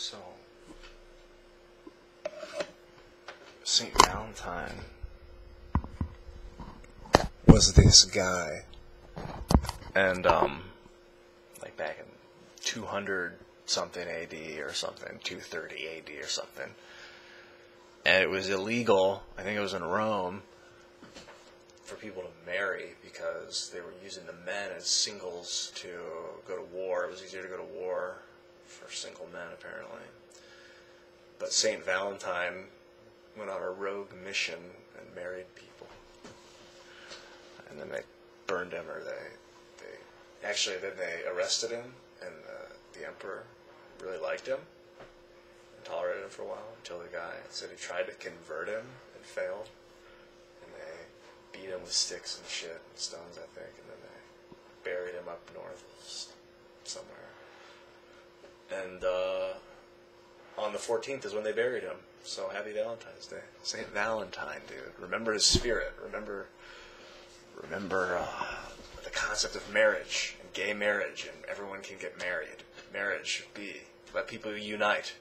So, St. Valentine was this guy. And, um, like back in 200 something AD or something, 230 AD or something. And it was illegal, I think it was in Rome, for people to marry because they were using the men as singles to go to war. It was easier to go to war for single men, apparently. But St. Valentine went on a rogue mission and married people. And then they burned him, or they, they actually, then they arrested him, and uh, the emperor really liked him and tolerated him for a while until the guy said he tried to convert him and failed. And they beat him with sticks and shit and stones, I think, and then they buried him up north s- somewhere. And uh, on the 14th is when they buried him. So happy Valentine's Day, Saint Valentine, dude. Remember his spirit. Remember, remember uh, the concept of marriage and gay marriage, and everyone can get married. Marriage be let people unite.